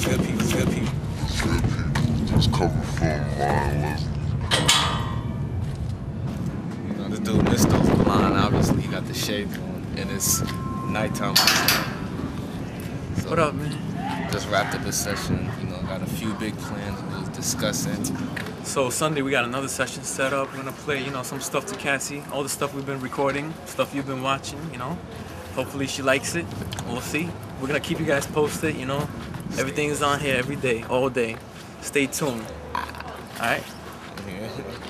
Zippy, zippy. Zippy. It's coming from Ryan You know, this dude missed off the line, obviously. He got the shape. on, and it's nighttime. So, what up, man? Just wrapped up a session. You know, got a few big plans We'll discuss it. So Sunday we got another session set up. We're gonna play, you know, some stuff to Cassie, all the stuff we've been recording, stuff you've been watching, you know. Hopefully she likes it. We'll see. We're gonna keep you guys posted, you know. Everything's on here every day, all day. Stay tuned. Alright?